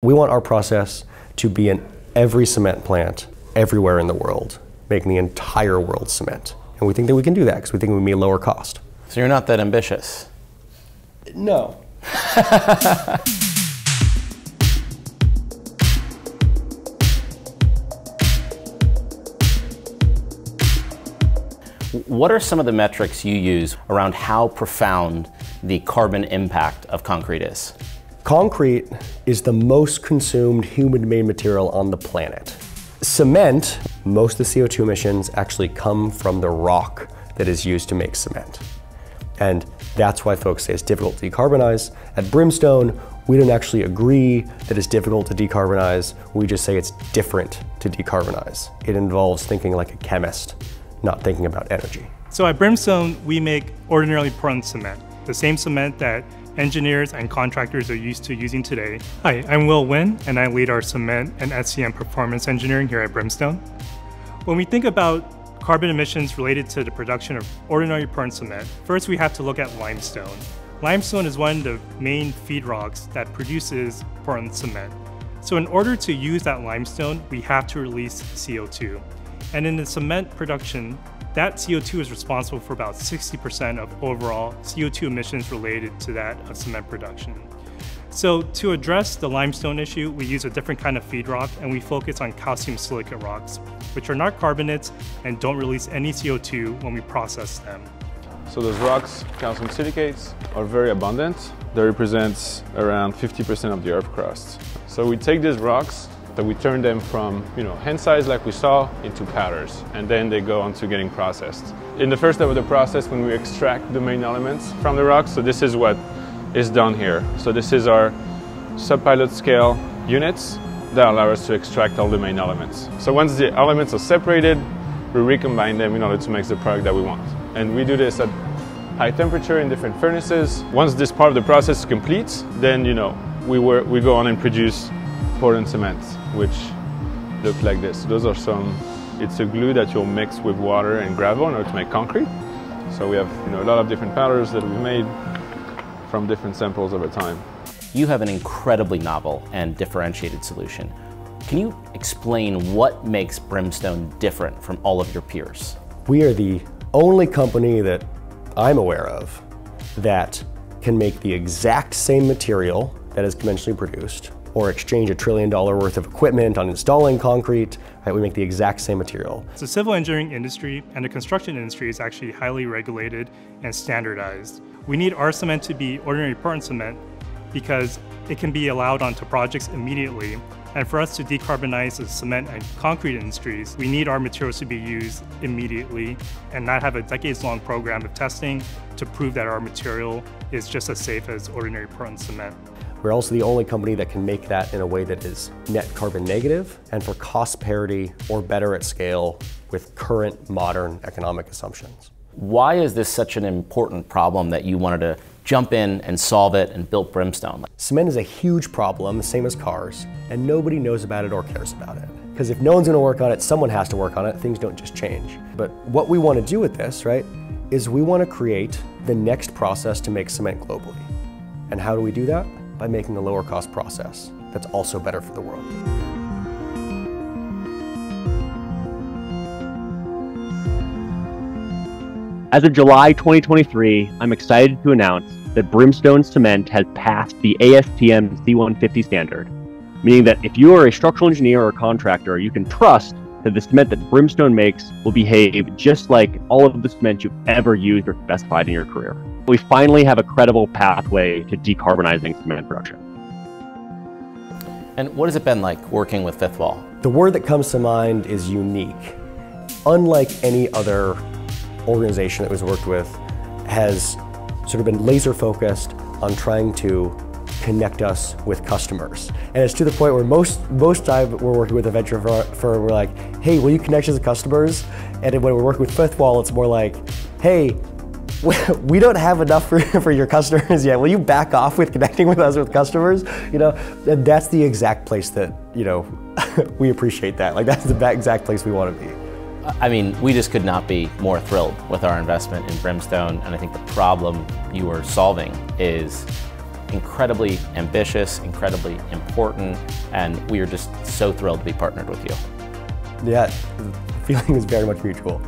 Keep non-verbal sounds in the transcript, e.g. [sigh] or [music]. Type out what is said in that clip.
We want our process to be in every cement plant everywhere in the world, making the entire world cement. And we think that we can do that because we think we be lower cost. So you're not that ambitious? No. [laughs] What are some of the metrics you use around how profound the carbon impact of concrete is? Concrete is the most consumed human-made material on the planet. Cement, most of the CO2 emissions actually come from the rock that is used to make cement. And that's why folks say it's difficult to decarbonize. At Brimstone, we don't actually agree that it's difficult to decarbonize. We just say it's different to decarbonize. It involves thinking like a chemist not thinking about energy. So at Brimstone, we make ordinarily Portland cement, the same cement that engineers and contractors are used to using today. Hi, I'm Will Wynn, and I lead our cement and SCM performance engineering here at Brimstone. When we think about carbon emissions related to the production of ordinary Portland cement, first we have to look at limestone. Limestone is one of the main feed rocks that produces Portland cement. So in order to use that limestone, we have to release CO2. And in the cement production, that CO2 is responsible for about 60% of overall CO2 emissions related to that of cement production. So to address the limestone issue, we use a different kind of feed rock and we focus on calcium silicate rocks, which are not carbonates and don't release any CO2 when we process them. So those rocks, calcium silicates, are very abundant. They represent around 50% of the earth crust. So we take these rocks that we turn them from you know hand size like we saw into powders and then they go on to getting processed. In the first step of the process when we extract the main elements from the rock, so this is what is done here. So this is our subpilot scale units that allow us to extract all the main elements. So once the elements are separated, we recombine them in order to make the product that we want. And we do this at high temperature in different furnaces. Once this part of the process is complete, then you know we, work, we go on and produce Portland cement, which look like this. Those are some, it's a glue that you'll mix with water and gravel in order to make concrete. So we have you know, a lot of different powders that we've made from different samples over time. You have an incredibly novel and differentiated solution. Can you explain what makes Brimstone different from all of your peers? We are the only company that I'm aware of that can make the exact same material that is conventionally produced or exchange a trillion dollar worth of equipment on installing concrete, right? We make the exact same material. The civil engineering industry and the construction industry is actually highly regulated and standardized. We need our cement to be ordinary Portland cement because it can be allowed onto projects immediately. And for us to decarbonize the cement and concrete industries, we need our materials to be used immediately and not have a decades long program of testing to prove that our material is just as safe as ordinary Portland cement. We're also the only company that can make that in a way that is net carbon negative and for cost parity or better at scale with current modern economic assumptions. Why is this such an important problem that you wanted to jump in and solve it and build Brimstone? Cement is a huge problem, the same as cars, and nobody knows about it or cares about it. Because if no one's gonna work on it, someone has to work on it, things don't just change. But what we wanna do with this, right, is we wanna create the next process to make cement globally. And how do we do that? By making a lower cost process that's also better for the world. As of July 2023, I'm excited to announce that Brimstone Cement has passed the ASTM C150 standard, meaning that if you are a structural engineer or contractor, you can trust that the cement that Brimstone makes will behave just like all of the cement you've ever used or specified in your career we finally have a credible pathway to decarbonizing cement production. And what has it been like working with Fifth Wall? The word that comes to mind is unique. Unlike any other organization that was worked with, has sort of been laser focused on trying to connect us with customers. And it's to the point where most most time we're working with a venture firm, we're like, hey, will you connect us with customers? And when we're working with Fifth Wall, it's more like, hey, [laughs] we don't have enough for, [laughs] for your customers yet. Will you back off with connecting with us with customers? You know, and that's the exact place that, you know, [laughs] we appreciate that. Like that's the exact place we want to be. I mean, we just could not be more thrilled with our investment in Brimstone. And I think the problem you are solving is incredibly ambitious, incredibly important, and we are just so thrilled to be partnered with you. Yeah, the feeling is very much mutual.